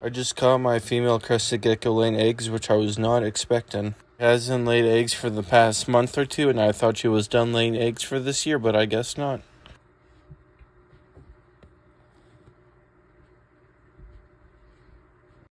I just caught my female crested gecko laying eggs, which I was not expecting. Hasn't laid eggs for the past month or two, and I thought she was done laying eggs for this year, but I guess not.